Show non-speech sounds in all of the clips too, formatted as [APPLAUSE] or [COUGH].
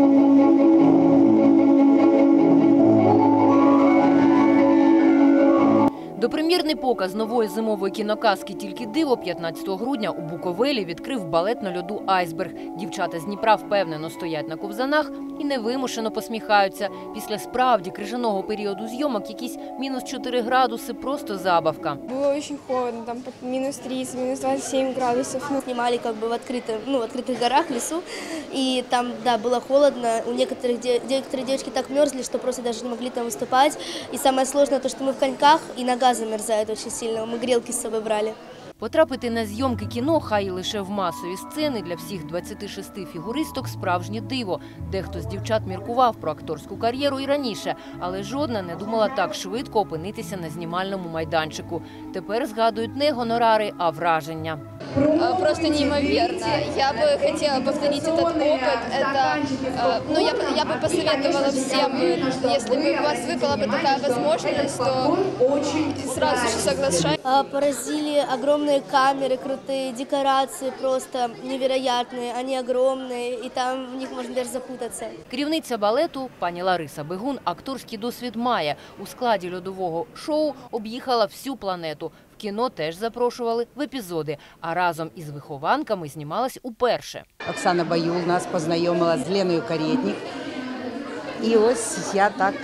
Thank you. Допрем'єрний показ нової зимової кіноказки Тільки диво 15 грудня у Буковелі відкрив балет на льоду Айсберг. Дівчата з Дніпра впевнено стоять на ковзанах і невимушено посміхаються. Після справді крижаного періоду зйомок якісь мінус 4 градуси просто забавка. Было очень холодно, там под минус 30, минус 27 градусов. Ну, снимали как бы в открытом, ну, в открытых горах, лесу, и там, да, было холодно, у некоторых, де- некоторые девочки так мерзли, что просто даже не могли там выступать, и самое сложное то, что мы в коньках, и нога замерзает очень сильно, мы грелки с собой брали. Потрапити на зйомки кіно, хай і лише в масові сцени для всіх 26 фігуристок справжнє диво. Дехто з дівчат міркував про акторську кар'єру і раніше, але жодна не думала так швидко опинитися на знімальному майданчику. Тепер згадують не гонорари, а враження. э, просто неимоверно. Я бы хотела повторить этот опыт. Это, э, ну, я, бы- я бы посоветовала всем, э, если бы у вас выпала бы такая возможность, то сразу же соглашайтесь. А, Поразили огромные камеры, крутые декорации, просто невероятные, они огромные, и там в них можно даже запутаться. Керівниця балету пані Лариса Бегун акторський досвід має. У складі льодового шоу об'їхала всю планету. Кіно теж запрошували в епізоди, а разом із вихованками знімалась уперше. Оксана Баюл нас познайомила з Леною Карєтнік. І ось я так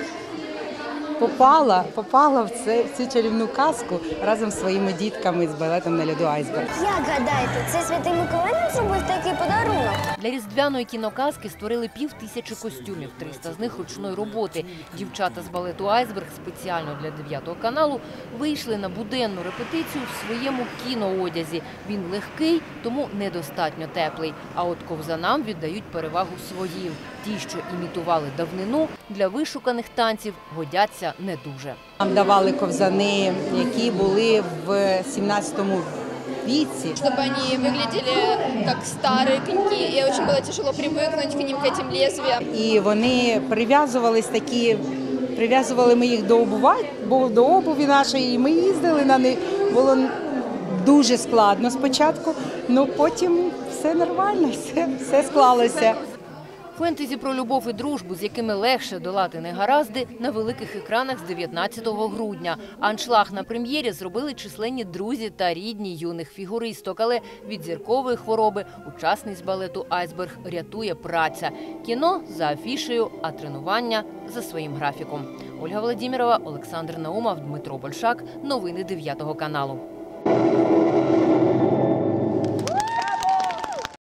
попала, попала в, це, в цю чарівну казку разом з своїми дітками з балетом на льоду Айсберг. Як гадаєте, це святий Миколай нам зробив такий подарунок? Для різдвяної кіноказки створили пів тисячі костюмів, 300 з них ручної роботи. Дівчата з балету Айсберг спеціально для 9 каналу вийшли на буденну репетицію в своєму кіноодязі. Він легкий, тому недостатньо теплий. А от ковзанам віддають перевагу своїм Ті, що імітували давнину, для вишуканих танців годяться не дуже. Нам давали ковзани, які були в 17-му віці. Чтобы они выглядели как старые коньки, и очень было тяжело привыкнуть к ним, к этим лезвиям. І вони прив'язувались такі, прив'язували ми їх до обува, бо до обуві нашої, і ми їздили на них. Було дуже складно спочатку, але потім все нормально, [LAUGHS] все, все склалося. Фентезі про любов і дружбу, з якими легше долати негаразди, на великих екранах з 19 грудня. Аншлаг на прем'єрі зробили численні друзі та рідні юних фігуристок. Але від зіркової хвороби учасниць балету Айсберг рятує праця. Кіно за афішею, а тренування за своїм графіком. Ольга Владімірова, Олександр Наумов, Дмитро Большак. Новини 9 каналу.